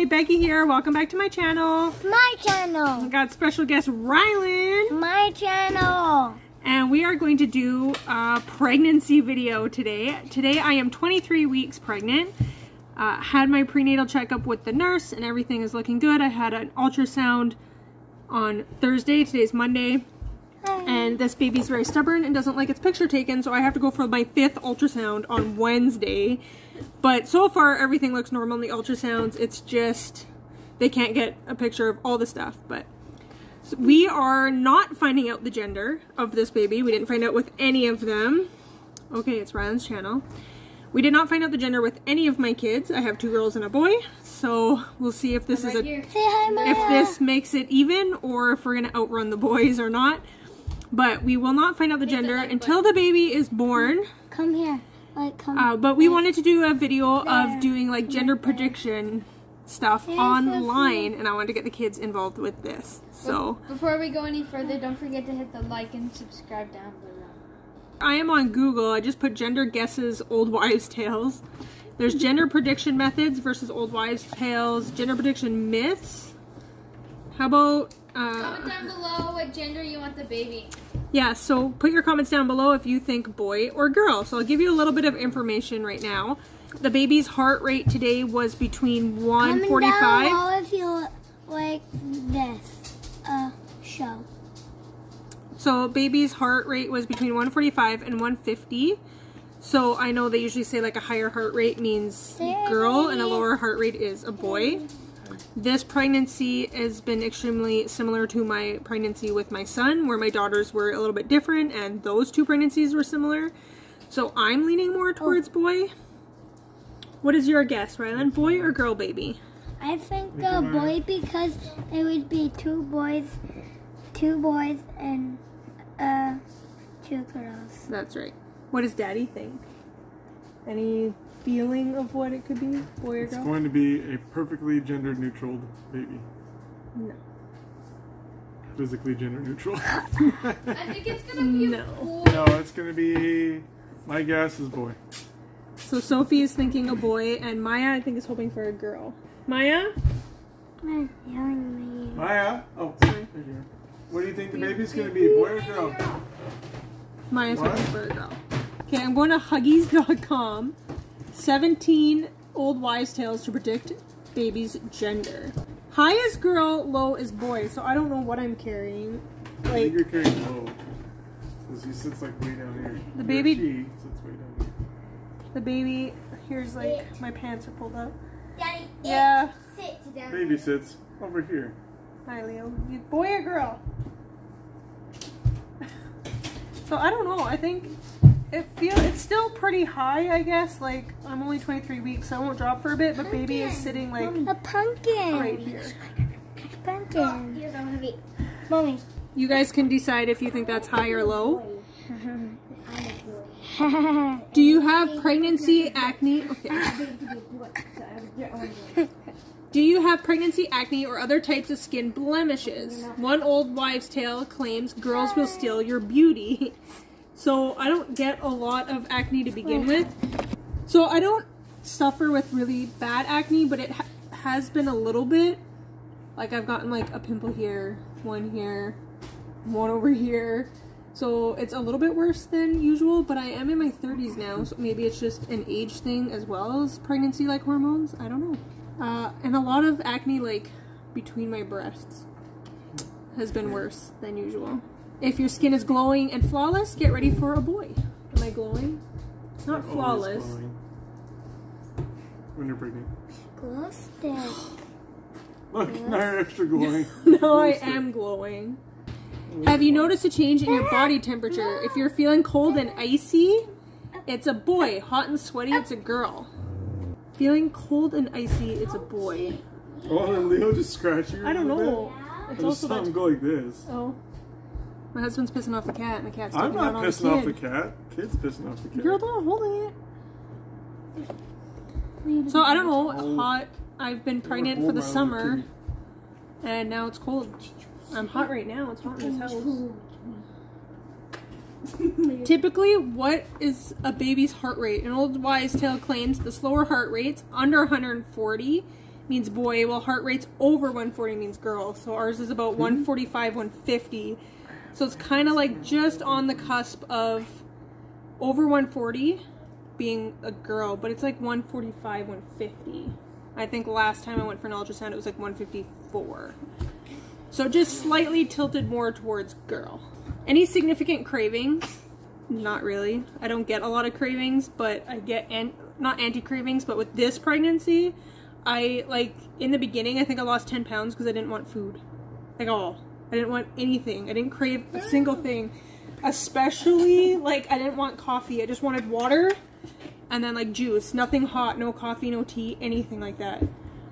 Hey, Becky here. Welcome back to my channel. My I channel. got special guest Rylan, My channel. and we are going to do a pregnancy video today. Today I am 23 weeks pregnant. Uh, had my prenatal checkup with the nurse, and everything is looking good. I had an ultrasound on Thursday. Today's Monday. And this baby's very stubborn and doesn't like its picture taken, so I have to go for my fifth ultrasound on Wednesday. But so far, everything looks normal in the ultrasounds. It's just they can't get a picture of all the stuff. But so we are not finding out the gender of this baby. We didn't find out with any of them. Okay, it's Rylan's channel. We did not find out the gender with any of my kids. I have two girls and a boy, so we'll see if this is a Say hi, Maya. if this makes it even or if we're gonna outrun the boys or not. But we will not find out the gender until the baby is born. Come here. Like, come. Uh, but we wanted to do a video of doing like gender prediction stuff online, and I wanted to get the kids involved with this. So Before we go any further, don't forget to hit the like and subscribe down below. I am on Google. I just put gender guesses, old wives' tales. There's gender prediction methods versus old wives' tales. Gender prediction myths. How about uh, Comment down below what gender you want the baby. Yeah, so put your comments down below if you think boy or girl. So I'll give you a little bit of information right now. The baby's heart rate today was between 145. Comment down 145. below if you like this uh, show. So baby's heart rate was between 145 and 150. So I know they usually say like a higher heart rate means girl and a lower heart rate is a boy. This pregnancy has been extremely similar to my pregnancy with my son, where my daughters were a little bit different, and those two pregnancies were similar. So I'm leaning more towards boy. What is your guess, Rylan? Boy or girl baby? I think a boy because it would be two boys, two boys and uh, two girls. That's right. What does daddy think? Any feeling of what it could be? Boy or girl? It's going to be a perfectly gender neutral baby. No. Physically gender neutral. I think it's gonna be No. a boy. no, it's going to be. My guess is boy. So Sophie is thinking a boy, and Maya, I think, is hoping for a girl. Maya? You're yelling me. Maya. Oh, sorry. There you are. What do you think the baby's going to be, boy or girl? Maya's What? hoping for a girl. Okay, I'm going to Huggies.com. 17 old wives' tales to predict baby's gender. High is girl, low is boy. So I don't know what I'm carrying. I think you're carrying low. Because he sits like way down here. The Or baby- She sits way down here. the baby, here's like, my pants are pulled up. Daddy, Yeah. sit down. Baby sits over here. Hi, Leo. You boy or girl? So I don't know. I think it feel it's still pretty high. I guess like I'm only 23 weeks, so I won't drop for a bit. But baby is sitting like A pumpkin. right here. Pumpkin. You're so heavy. Mommy. You guys can decide if you think that's high or low. Do you have pregnancy acne? Okay. Do you have pregnancy acne or other types of skin blemishes? One old wives' tale claims girls will steal your beauty. So I don't get a lot of acne to begin with. So I don't suffer with really bad acne, but it ha- has been a little bit. Like I've gotten like a pimple here, one here, one over here. So it's a little bit worse than usual, but I am in my 30s now, so maybe it's just an age thing as well as pregnancy like hormones. I don't know. Uh, and a lot of acne like between my breasts has been worse than usual. If your skin is glowing and flawless, get ready for a boy. Am I glowing? Not Always flawless. When you're pregnant. Glow stick. Look, now you're extra glowing. No, I am glowing. Have you noticed a change in your body temperature? If you're feeling cold and icy, it's a boy. Hot and sweaty, it's a girl. Feeling cold and icy, it's a boy. Oh, and Leo just scratched you. I don't know. bit? It's There's also something go like this. Oh. My husband's pissing off the cat, and the cat's not pissing off the cat. I'm taking out not on pissing the off the cat. Kid's pissing off the cat. You're the one holding it. So I don't know. Hot. I've been pregnant for the summer, and now it's cold. I'm hot right now. It's hot in this house. Typically, what is a baby's heart rate? An old wise tale claims the slower heart rates under 140 means boy, while heart rate's over 140 means girl. So ours is about hmm? 145, 150. So it's kind of like just on the cusp of over 140 being a girl, but it's like 145, 150. I think last time I went for an ultrasound, it was like 154. So just slightly tilted more towards girl. Any significant cravings? Not really. I don't get a lot of cravings, but I get an- not anti cravings, but with this pregnancy, I like in the beginning, I think I lost 10 pounds because I didn't want food. Like all. I didn't want anything. I didn't crave a single thing. Especially like I didn't want coffee. I just wanted water and then like juice. Nothing hot, no coffee, no tea, anything like that.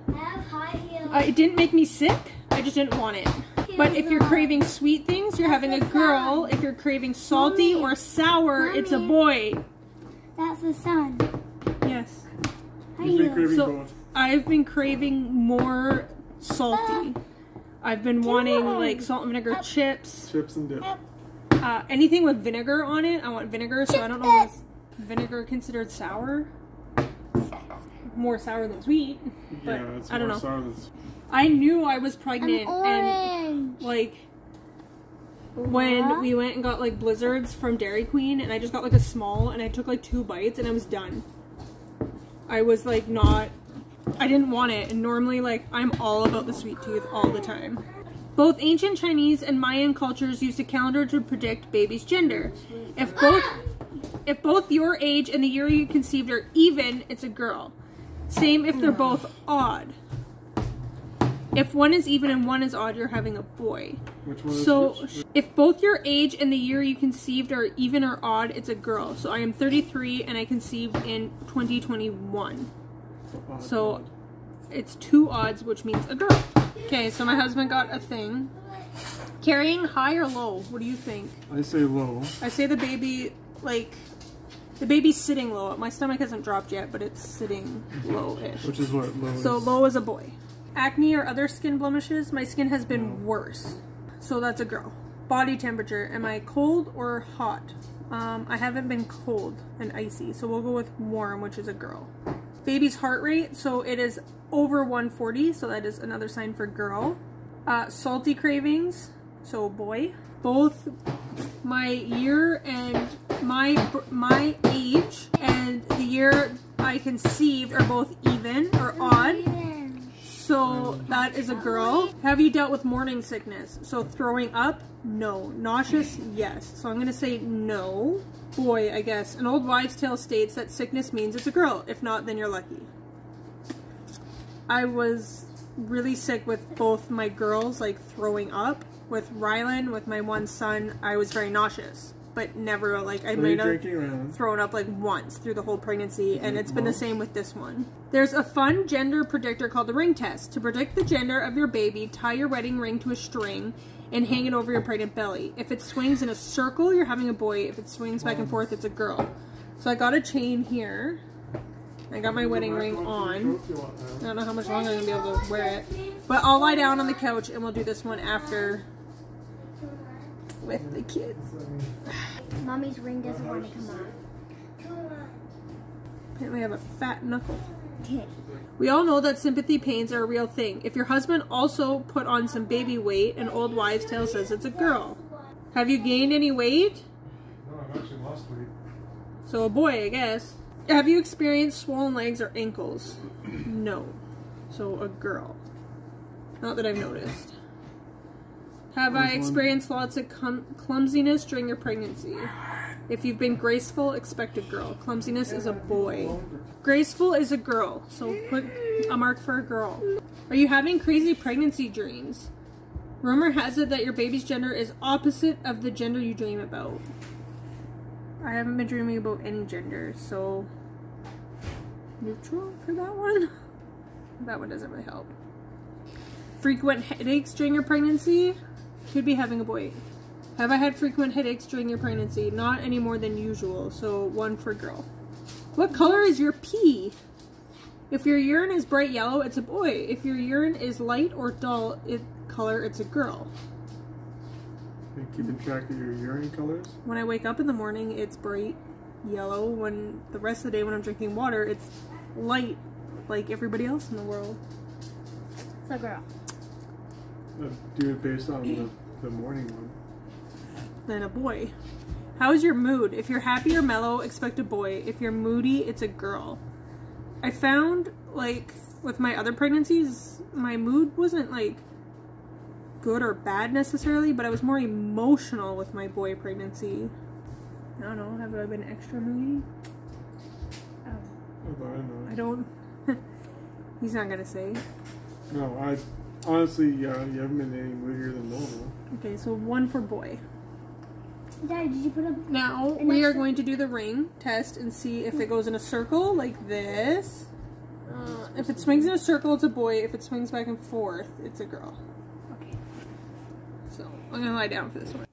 I have high heels. Uh, it didn't make me sick. I just didn't want it. But if you're craving sweet things, you're having a girl. If you're craving salty Mommy. or sour, it's a boy. That's the sun. Yes. High He's been craving So both. I've been craving more salty. I've been wanting like salt and vinegar chips. Chips and dip. Uh, anything with vinegar on it. I want vinegar, so I don't know if vinegar considered sour. More sour than sweet. But yeah, it's I don't more know. sour than- I knew I was An pregnant and like when What? we went and got like blizzards from Dairy Queen and I just got like a small and I took like two bites and I was done. I was like not I didn't want it and normally like I'm all about the sweet tooth all the time. Both ancient Chinese and Mayan cultures used a calendar to predict baby's gender. If both if both your age and the year you conceived are even, it's a girl. Same if they're both odd. If one is even and one is odd, you're having a boy. Which one is So, which? if both your age and the year you conceived are even or odd, it's a girl. So, I am 33 and I conceived in 2021. So, it's two odds, which means a girl. Okay, so my husband got a thing. Carrying high or low? What do you think? I say low. I say the baby, like, the baby's sitting low. My stomach hasn't dropped yet, but it's sitting low-ish. Which is what low So is. low is a boy. Acne or other skin blemishes, my skin has been worse. So that's a girl. Body temperature, am I cold or hot? Um, I haven't been cold and icy, so we'll go with warm, which is a girl. Baby's heart rate, so it is over 140, so that is another sign for girl. Uh, salty cravings, so boy. Both my year and my my age and the year I conceived are both even or odd. So that is a girl. Have you dealt with morning sickness? So throwing up? No. Nauseous? Yes. So I'm going to say no. Boy, I guess. An old wives' tale states that sickness means it's a girl. If not, then you're lucky. I was really sick with both my girls, like throwing up. With Rylan, with my one son, I was very nauseous, but never like I you might have thrown up like once through the whole pregnancy, and it's been the same with this one. There's a fun gender predictor called the ring test. To predict the gender of your baby, tie your wedding ring to a string and hang it over your pregnant belly. If it swings in a circle, you're having a boy. If it swings back and forth, it's a girl. So I got a chain here. I got my wedding ring on. I don't know how much longer I'm gonna be able to wear it. But I'll lie down on the couch and we'll do this one after with the kids. Mommy's ring doesn't want to come off. Apparently I have a fat knuckle. We all know that sympathy pains are a real thing. If your husband also put on some baby weight, an old wives' tale says it's a girl. Have you gained any weight? No, I've actually lost weight. So a boy, I guess. Have you experienced swollen legs or ankles? No. So a girl. Not that I've noticed. Have I Which one? experienced lots of cum- clumsiness during your pregnancy? If you've been graceful, expect a girl. Clumsiness is a boy. Graceful is a girl, so put a mark for a girl. Are you having crazy pregnancy dreams? Rumor has it that your baby's gender is opposite of the gender you dream about. I haven't been dreaming about any gender, so neutral for that one. That one doesn't really help. Frequent headaches during your pregnancy? Could be having a boy. Have I had frequent headaches during your pregnancy? Not any more than usual, so one for girl. What color is your pee? If your urine is bright yellow, it's a boy. If your urine is light or dull it, color, it's a girl. Are you keeping track of your urine colors? When I wake up in the morning, it's bright yellow. When the rest of the day, when I'm drinking water, it's light, like everybody else in the world. It's a girl. Uh, do it based on the, the morning one. Then a boy. How is your mood? If you're happy or mellow, expect a boy. If you're moody, it's a girl. I found, like, with my other pregnancies, my mood wasn't, like, good or bad necessarily, but I was more emotional with my boy pregnancy. I don't know, have I been extra moody? I don't I don't. He's not gonna say. No, I honestly, yeah, you haven't been any moodier than normal. Okay, so one for boy. Dad, did you put a Now we are going to do the ring test and see if it goes in a circle like this. Uh, if it swings in a circle, it's a boy. If it swings back and forth, it's a girl. Okay. So I'm gonna lie down for this one.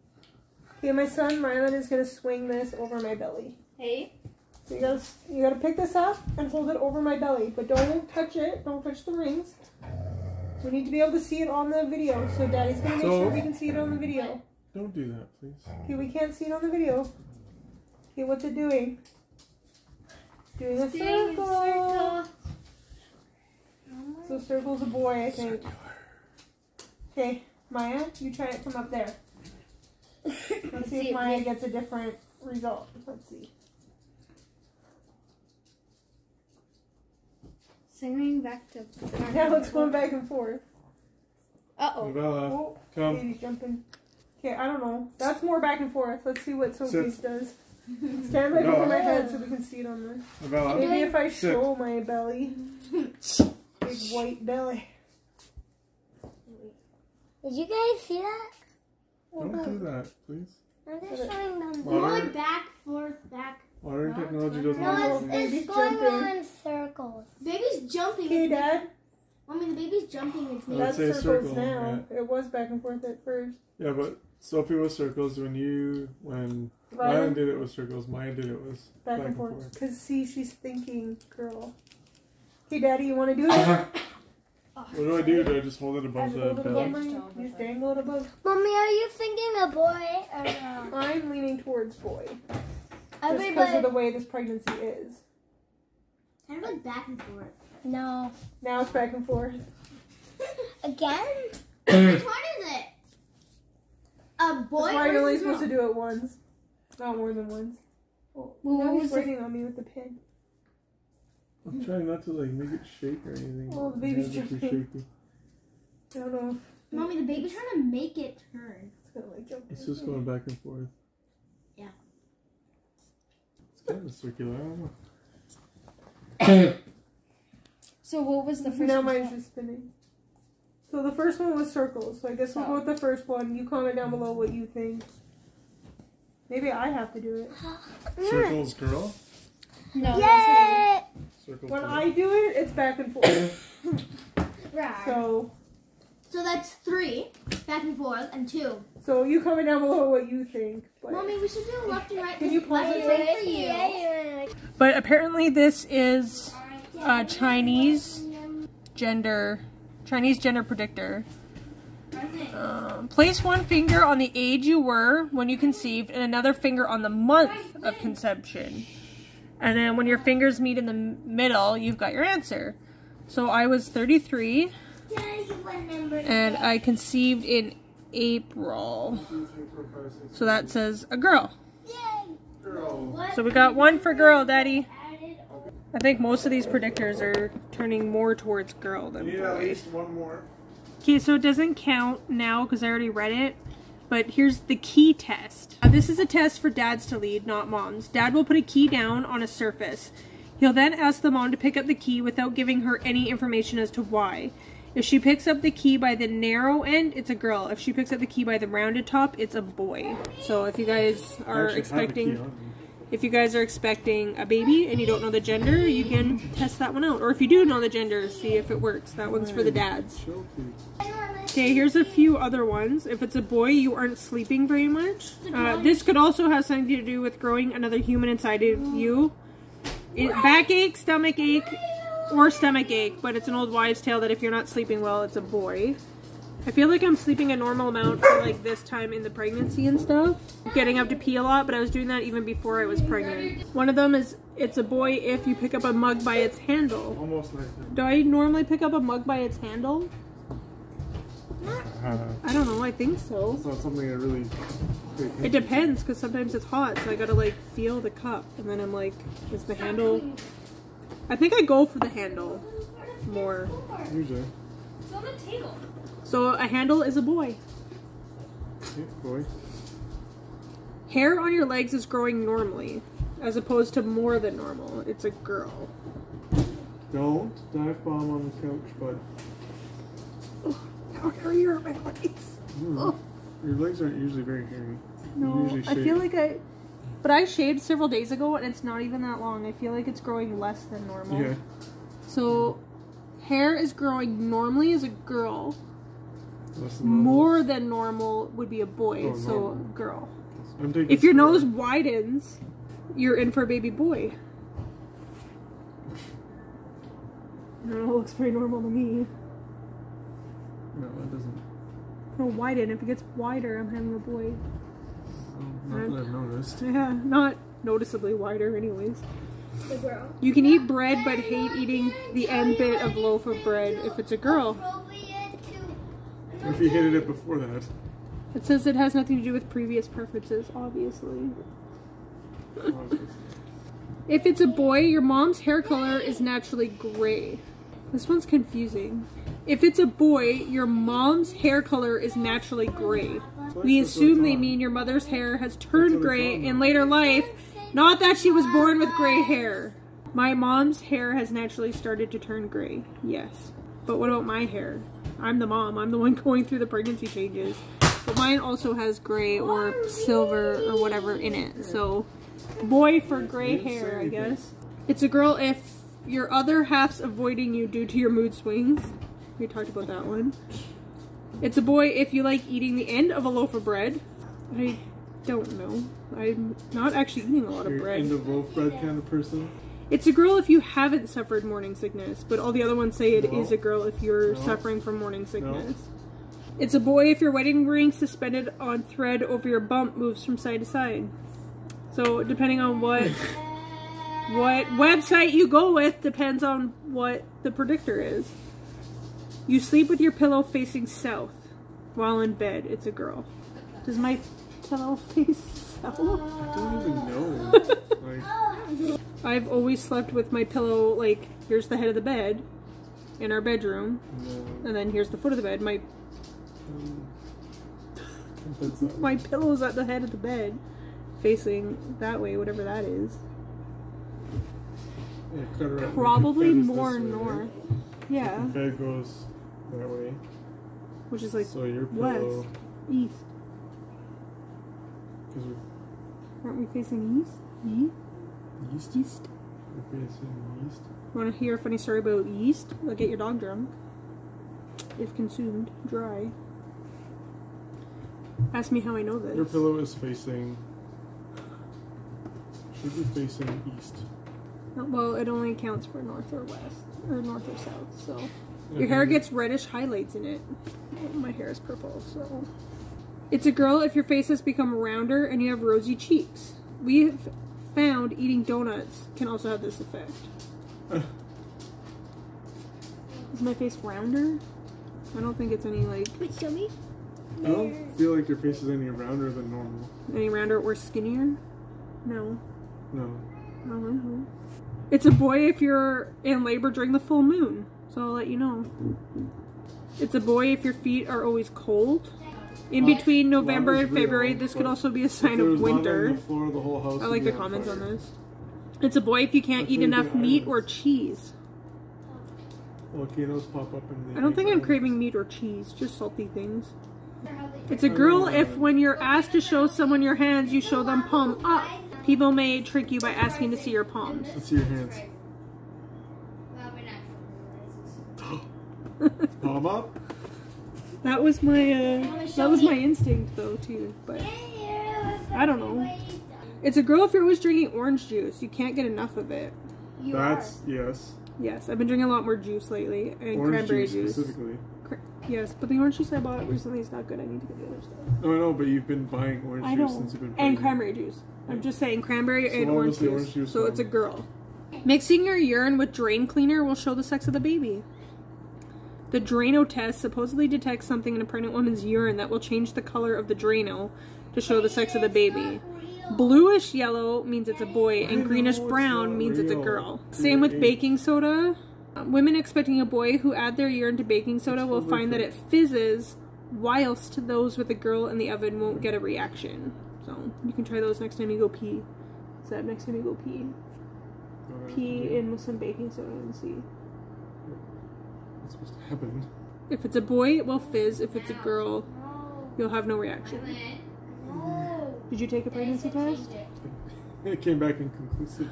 Okay, my son Rylan is gonna swing this over my belly. Hey. So you gotta you gotta pick this up and hold it over my belly, but don't touch it. Don't touch the rings. We need to be able to see it on the video. So Daddy's gonna make So- sure we can see it on the video. Don't do that, please. Okay, we can't see it on the video. Okay, what's it doing? It's doing a circle. So circle's a boy, I think. Okay, Maya, you try it from up there. Let's see if Maya gets a different result. Let's see. Singing back to. Now it's going back and forth. Uh oh. Bella, Oh, come. baby's jumping. Okay, I don't know. That's more back and forth. Let's see what Sophie's does. Stand right over my head so we can see it on there. Bella, Maybe if I Sit. show my belly. Big white belly. Did you guys see that? Don't do that, please. I'm just showing them. Modern, back, forth, back. Modern technology doesn't No, allow it's, baby's it's going jumping. around circles. Baby's jumping. Okay, Dad. Mommy, the baby's jumping. It's I That's say circles circle, now. It was back and forth at first. Yeah, but Sophie was circles when you when Right? Ryan did it was circles. Maya did it was back, and forth. Because, see, she's thinking, girl. Hey, Daddy, you want to do it? What do I do? Do I just hold it above the little bit belly? above my, you just dangle it above. Mommy, are you thinking a boy or no? I'm leaning towards boy. Just because of the way this pregnancy is. kind of like back and forth. No. Now it's back and forth. Again? Which one is it? A boy That's why you're only or supposed to do it once. Not more than once. Oh, Well, now what he's was it? waiting on me with the pin. I'm trying not to like make it shake or anything. Oh, the baby's hands are too shaky. I don't know Mommy, the baby's trying to make it turn. it's gonna like jump. It's just going back and forth. Yeah. It's circular. I don't know. So what was the first now one? mine's just spinning. So the first one was circles. So I guess we'll go with the first one. You comment down below what you think. Maybe I have to do it. Circles, girl. No. Yay! Circles. When girl. I do it, it's back and forth. Right. So, So that's three, back and forth, and two. So you comment down below what you think. But, Mommy, we should do left and right. Can you This pause left it right for you. But apparently this is a Chinese gender, Chinese gender predictor. Um, place one finger on the age you were when you conceived, and another finger on the month of conception. And then when your fingers meet in the middle, you've got your answer. So I was 33, Daddy, what number? and I conceived in April. So that says a girl. So we got one for girl, Daddy. I think most of these predictors are turning more towards girl than You need at least one more. Okay, so it doesn't count now because I already read it. But here's the key test. Uh, this is a test for dads to lead, not moms. Dad will put a key down on a surface. He'll then ask the mom to pick up the key without giving her any information as to why. If she picks up the key by the narrow end, it's a girl. If she picks up the key by the rounded top, it's a boy. So if you guys are actually have the key expecting if you guys are expecting a baby and you don't know the gender, you can test that one out. Or if you do know the gender, see if it works. That one's for the dads. Okay, here's a few other ones. If it's a boy, you aren't sleeping very much. Uh, this could also have something to do with growing another human inside of you. It, backache, stomach ache, or stomach ache, but it's an old wives' tale that if you're not sleeping well, it's a boy. I feel like I'm sleeping a normal amount for like this time in the pregnancy and stuff. Getting up to pee a lot, but I was doing that even before I was pregnant. One of them is it's a boy if you pick up a mug by its handle. Almost like that. Do I normally pick up a mug by its handle? Uh, I don't know. I think so. something really. It depends because sometimes it's hot, so I gotta like feel the cup, and then I'm like, is the handle? I think I go for the handle more. Usually. It's on the table. So a handle is a boy. Yeah, boy. Hair on your legs is growing normally, as opposed to more than normal. It's a girl. Don't dive bomb on the couch, bud. How hairy are my legs? Mm. Your legs aren't usually very hairy. No, I feel like I. But I shaved several days ago, and it's not even that long. I feel like it's growing less than normal. Yeah. So, hair is growing normally as a girl. Less than normal. More than normal would be a boy, Oh, so normal. girl. If your nose widens, you're in for a baby boy. I it looks pretty normal to me. No, it doesn't. It'll widen. If it gets wider, I'm having a boy. Oh, not noticed. Yeah, not noticeably wider, anyways. The girl. You can eat bread, but hate eating the end bit of loaf of bread if it's a girl. If you hated it before that? It says it has nothing to do with previous preferences, obviously. If it's a boy, your mom's hair color is naturally gray. This one's confusing. If it's a boy, your mom's hair color is naturally gray. We assume they mean your mother's hair has turned gray in later life, not that she was born with gray hair. My mom's hair has naturally started to turn gray, yes. But what about my hair? I'm the mom, I'm the one going through the pregnancy changes. But mine also has gray or silver or whatever in it, so boy for gray hair, I guess. It's a girl if your other half's avoiding you due to your mood swings. We talked about that one. It's a boy if you like eating the end of a loaf of bread. I don't know. I'm not actually eating a lot of bread. end of loaf bread kind of person. It's a girl if you haven't suffered morning sickness, but all the other ones say it is No. a girl if you're No. suffering from morning sickness. It's a boy if your wedding ring suspended on thread over your bump moves from side to side. So depending on what what website you go with depends on what the predictor is. You sleep with your pillow facing south while in bed. It's a girl. Does my pillow face south? I don't even know. like, I've always slept with my pillow like here's the head of the bed in our bedroom, no. and then here's the foot of the bed. My my pillow's at the head of the bed, facing that way, whatever that is. yeah, cut her out. Probably Your bed is more way, north. right? Yeah, Your bed goes that way. which is like so your west. east. Because Aren't we facing east? East. east. East. We're facing east. Want to hear a funny story about yeast? They'll get your dog drunk if consumed dry. Ask me how I know this. Your pillow is facing. Should be facing east. Uh, Well, it only counts for north or west, or north or south. So your Mhm. hair gets reddish highlights in it. Oh, my hair is purple, so it's a girl if your face has become rounder and you have rosy cheeks. We have found eating donuts can also have this effect. Is my face rounder? I don't think it's any like Wait, show me. I don't feel like your face is any rounder than normal. any rounder or skinnier. No. No. I don't know. It's a boy if you're in labor during the full moon. So I'll let you know. It's a boy if your feet are always cold. In between November and February, this could also be a sign of was lava on winter. The floor, the whole house I like the comments fire. on this. It's a boy if you can't eat enough meat or cheese. Volcanoes pop up in the. I don't think I'm craving meat or cheese, just salty things. It's a girl if when you're asked to show someone your hands, you show them palm up. People may trick you by asking to see your palms. Let's see your hands. Palm up. That was my uh, that was my instinct though too, but I don't know. It's a girl if you're always drinking orange juice. You can't get enough of it. You That's yes. Yes, I've been drinking a lot more juice lately and Orange cranberry juice, juice. specifically. Cra- yes, but the orange juice I bought recently is not good. I need to get the other stuff. No, I know, but you've been buying orange I juice know. since you've been. And pregnant. cranberry juice. I'm just saying cranberry So and orange juice. orange juice so it's a girl. Mixing your urine with drain cleaner will show the sex of the baby. The Drano test supposedly detects something in a pregnant woman's urine that will change the color of the Drano to show the sex of the baby. Bluish yellow means it's a boy, and greenish brown means it's a girl. Same with baking soda. Women expecting a boy who add their urine to baking soda will find that it fizzes, whilst those with a girl in the oven won't get a reaction. So you can try those next time you go pee. Is that next time you go pee? Pee in with some baking soda and see. What's supposed to happen? If it's a boy, it will fizz. If it's a girl, you'll have no reaction. Did you take a pregnancy test? It came back inconclusive.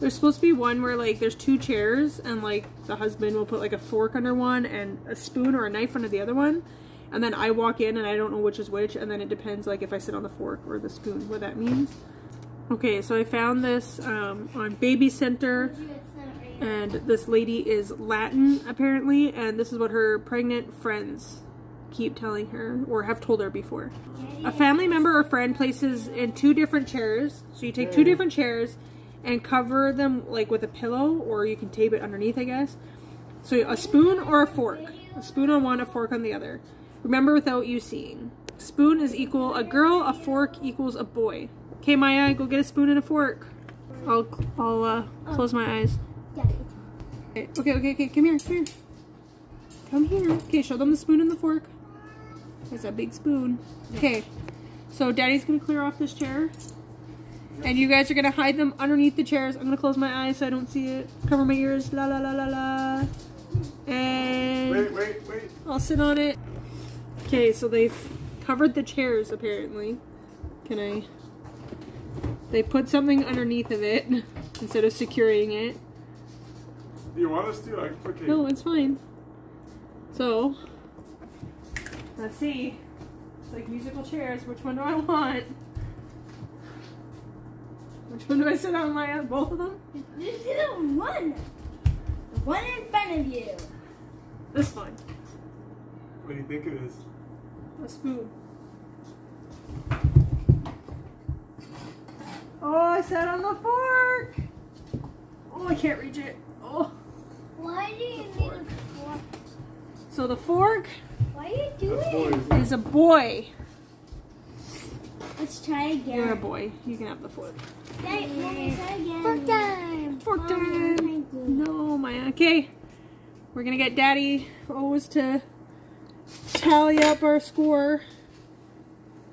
There's supposed to be one where like there's two chairs and like the husband will put like a fork under one and a spoon or a knife under the other one. And then I walk in and I don't know which is which and then it depends like if I sit on the fork or the spoon what that means. Okay, so I found this um, on Baby Center and this lady is Latin apparently and this is what her pregnant friends keep telling her or have told her before. A family member or friend places in two different chairs. So you take two different chairs and cover them like with a pillow or you can tape it underneath, I guess. So a spoon or a fork. A spoon on one, a fork on the other. Remember without you seeing. Spoon is equal a girl, a fork equals a boy. Okay, Maya, go get a spoon and a fork. I'll I'll uh, close my eyes. Okay, okay, okay, okay, come here, come here. Come here. Okay, show them the spoon and the fork. There's a big spoon. Okay, so Daddy's gonna clear off this chair. And you guys are gonna hide them underneath the chairs. I'm gonna close my eyes so I don't see it. Cover my ears. La la la la la. And Wait, wait, wait. I'll sit on it. Okay, so they've covered the chairs apparently. Can I? They put something underneath of it instead of securing it. Do you want us to? I, okay. No, it's fine. So, let's see. It's like musical chairs. Which one do I want? Which one do I sit on? My both of them? This is the one. The one in front of you. This one. What do you think it is? A spoon. Oh, I sat on the fork. Oh, I can't reach it. Oh. Why do you need a fork? So the fork Why are you doing That's is a boy. Let's try again. You're a boy. You can have the fork. Hey, let me try again. Fork time. Fork oh time. No, Maya. Okay. We're gonna get Daddy O's to tally up our score.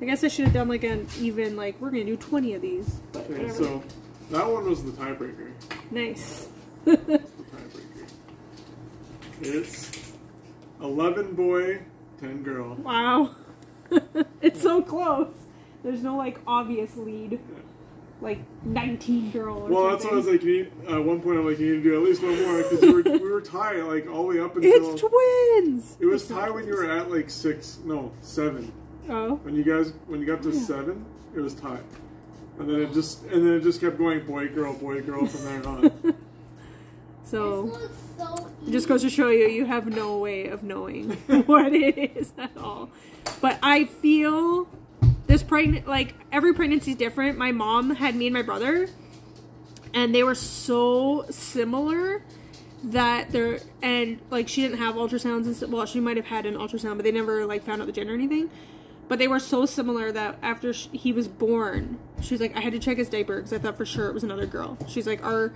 I guess I should have done like an even, like, we're gonna do 20 of these. But Okay, whatever. so that one was the tiebreaker. Nice. That's the tiebreaker. It's 11 boy, 10 girl. wow. it's so close. There's no, like, obvious lead. Like, 19 girl or Well, that's what I was like, you need, at one point, I'm like, you need to do at least one more because we were, we were tied like all the way up until. It's twins! it was It's tied when you were at like six, no, seven. Oh. When you guys, when you got to seven, it was tied. And then it just, and then it just kept going boy, girl, boy, girl from there on. So. It just goes to show you, you have no way of knowing what it is at all. But I feel this pregnant, like every pregnancy is different. My mom had me and my brother, and they were so similar that they're and like she didn't have ultrasounds and stuff. Well, she might have had an ultrasound, but they never like found out the gender or anything. But they were so similar that after sh- he was born, she's like, I had to check his diaper because I thought for sure it was another girl. She's like, our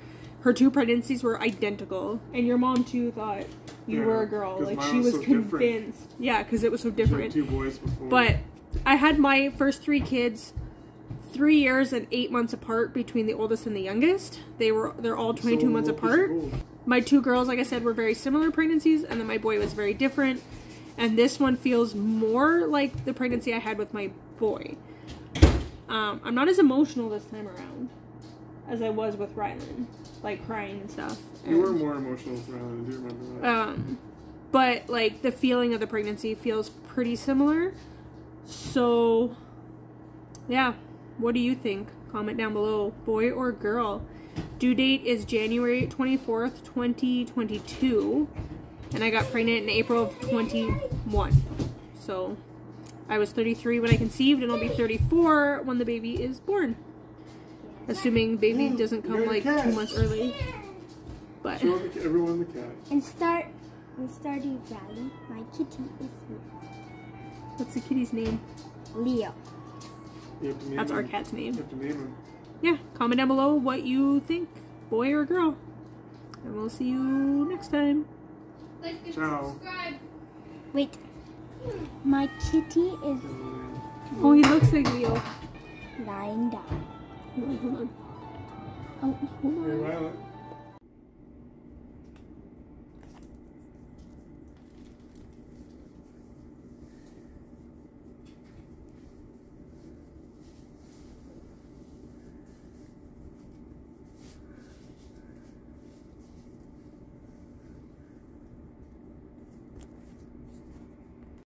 her two pregnancies were identical, and your mom too thought you Yeah, were a girl. Like she was was so different. convinced. Yeah, because it was so different. two boys before. But I had my first three kids three years and eight months apart between the oldest and the youngest. They were they're all So 22 months apart. My two girls, like I said, were very similar pregnancies, and then my boy was very different. And this one feels more like the pregnancy I had with my boy. Um, I'm not as emotional this time around as I was with Rylan, like crying and stuff. You were more emotional with Rylan, I do remember that. um, but like the feeling of the pregnancy feels pretty similar. So, yeah, what do you think? Comment down below, boy or girl. Due date is January 24th, 2022, and I got pregnant in April of 21. So, I was 33 when I conceived, and I'll be 34 when the baby is born. Assuming baby doesn't come like two months early. But Show the, everyone the cat. And start I'm Stardew Valley. My kitty is What's the kitty's name? Leo. You have to That's him. our cat's You name. have to name him. Yeah, comment down below what you think, boy or girl. And we'll see you next time. Like Ciao. subscribe. Wait. My kitty is mm. Oh, he looks like Leo. lying down. Hold on, hold on. Oh, Hold on. Hey, Violet.